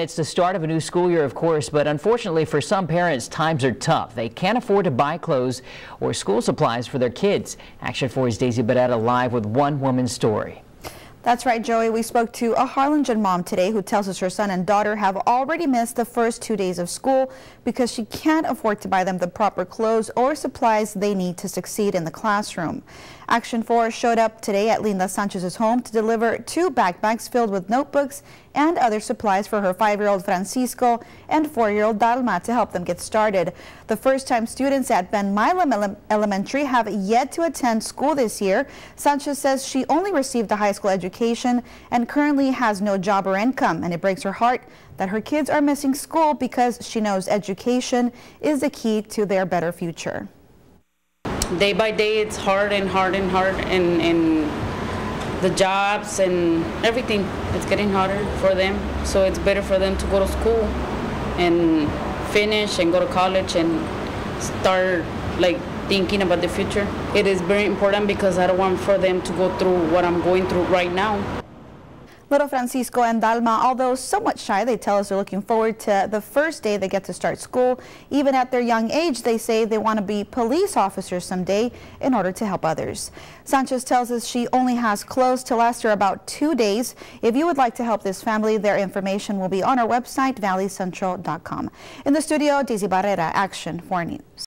It's the start of a new school year, of course, but unfortunately for some parents, times are tough. They can't afford to buy clothes or school supplies for their kids. Action 4's Daisy Barrera live with one woman's story. That's right, Joey. We spoke to a Harlingen mom today who tells us her son and daughter have already missed the first two days of school because she can't afford to buy them the proper clothes or supplies they need to succeed in the classroom. Action 4 showed up today at Linda Sanchez's home to deliver two backpacks filled with notebooks and other supplies for her five-year-old Francisco and four-year-old Dalma to help them get started. The first-time students at Ben Milam Ele Elementary have yet to attend school this year. Sanchez says she only received a high school education and currently has no job or income, and it breaks her heart that her kids are missing school because she knows education is the key to their better future. Day by day it's hard and hard and hard and, and the jobs and everything it's getting harder for them. So it's better for them to go to school and finish and go to college and start like thinking about the future it is very important because i don't want for them to go through what i'm going through right now Little Francisco and Dalma, although somewhat shy, they tell us they're looking forward to the first day they get to start school. Even at their young age, they say they want to be police officers someday in order to help others. Sanchez tells us she only has clothes to last her about two days. If you would like to help this family, their information will be on our website, valleycentral.com. In the studio, Daisy Barrera, Action 4 News.